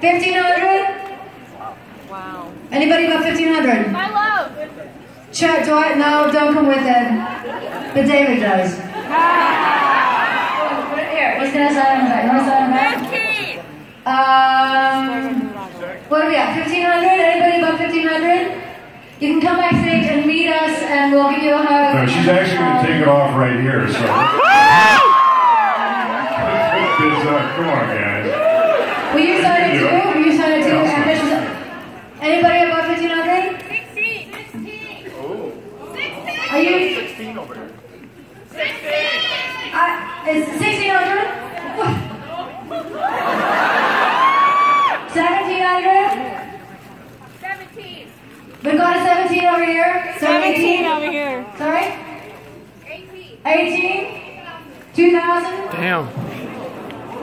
1500? Wow. Anybody about 1500? My love. Chet, do I? No, don't come with it. But David does. Here, what's gonna sign on the back? You wanna sign back? Becky. Um, what do we got? 1500? Anybody about 1500? You can come backstage and meet us and we'll give you a hug. No, she's actually going to take it off right here. So. It's, uh, come on, guys. Will you sign it too? Will you sign it too? Yeah, I'll sign Ambitious. Anybody about 1500? 16. 16. Are you? 16 over here. 16. Uh, is 1600? 1700? 17. We got a 17 over here. 17 over here. Sorry? 18. 18? 2000? Damn.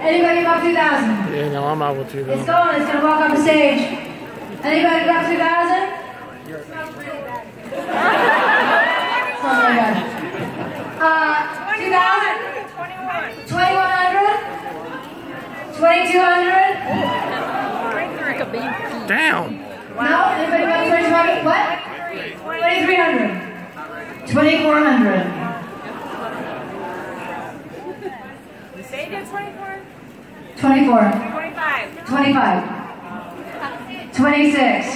Anybody about 2000? Yeah, no, I'm out with you It's though. going. It's going to walk up the stage. Anybody about 2000? Smells really bad. Uh, 2000? 21. 2100? 2200? Damn. No? Anybody about 2200? What? 2300? 2400? Say again 24. 24. 25. 25. 26.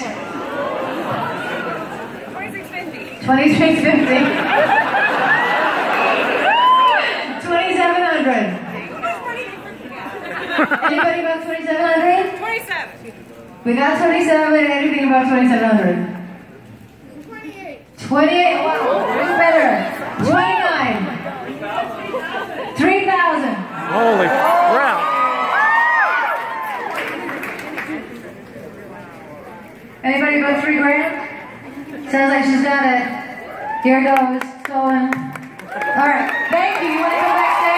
2650. 2650. 2700. Anybody about 2700? 27. We got 27. Anything about 2700? 28. 28, Wow. Better. 29. Anybody about three grand? Sounds like she's got it. Here it goes. Going. All right. Thank you. You want to?